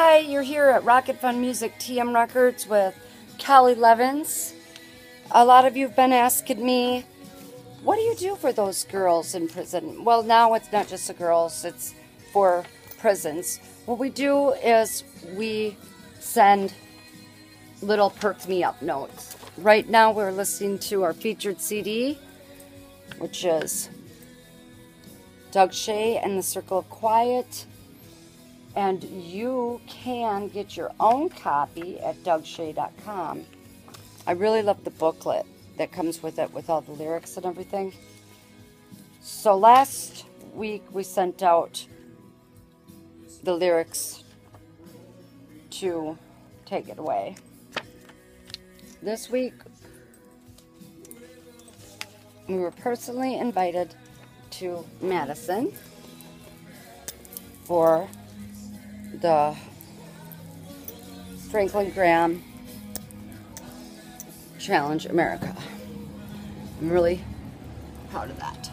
Hi, you're here at Rocking Fun Music TM Records with Kellie Levans. A lot of you have been asking me, what do you do for those girls in prison? Well, now it's not just the girls, it's for prisons. What we do is we send little perk me up notes. Right now we're listening to our featured CD, which is Doug Shea and the Circle of Quiet. And you can get your own copy at dougshea.com. I really love the booklet that comes with it with all the lyrics and everything. So last week we sent out the lyrics to take it away. This week we were personally invited to Madison for the Franklin Graham Challenge America. I'm really proud of that.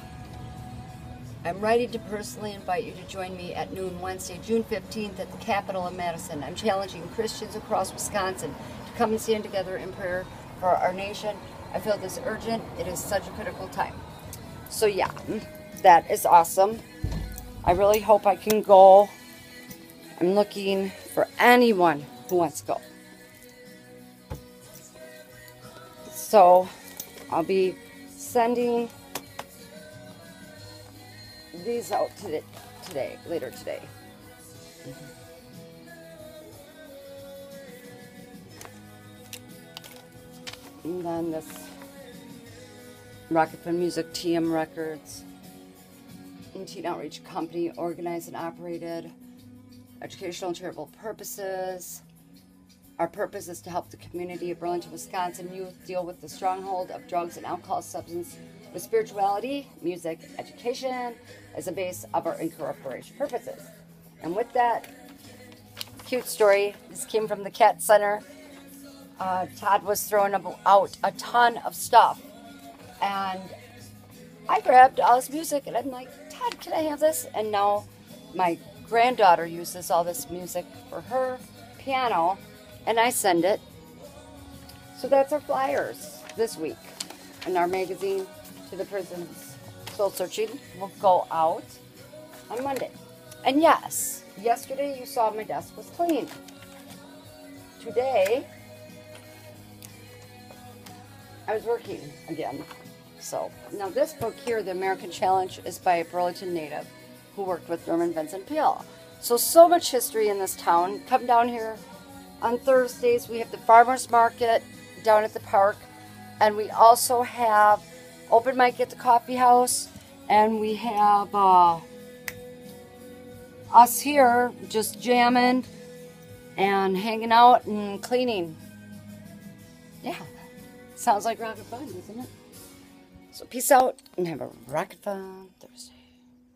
I'm ready to personally invite you to join me at noon Wednesday, June 15th at the Capitol of Madison. I'm challenging Christians across Wisconsin to come and stand together in prayer for our nation. I feel this urgent. It is such a critical time. So yeah, that is awesome. I really hope I can go. I'm looking for anyone who wants to go. So I'll be sending these out today, today later today. And then this Rocking Fun Music TM Records and Teen Outreach Company organized and operated educational and charitable purposes. Our purpose is to help the community of Burlington, Wisconsin youth deal with the stronghold of drugs and alcohol substance with spirituality, music, education as a base of our incorporation purposes. And with that cute story, this came from the Cat Center. Uh, Todd was throwing out a ton of stuff. And I grabbed all this music and I'm like, Todd, can I have this? And now my granddaughter uses all this music for her piano and I send it. So that's our flyers this week in our magazine to the prisons. Soul Searching will go out on Monday. And yes, yesterday you saw my desk was clean. Today, I was working again. So, now this book here, The American Challenge, is by a Burlington native who worked with Norman Vincent Peale. So, so much history in this town. Come down here on Thursdays. We have the farmers market down at the park, and we also have open mic at the coffee house, and we have uh, us here just jamming and hanging out and cleaning. Yeah, sounds like rocket fun, doesn't it? So peace out and have a rocket fun Thursday.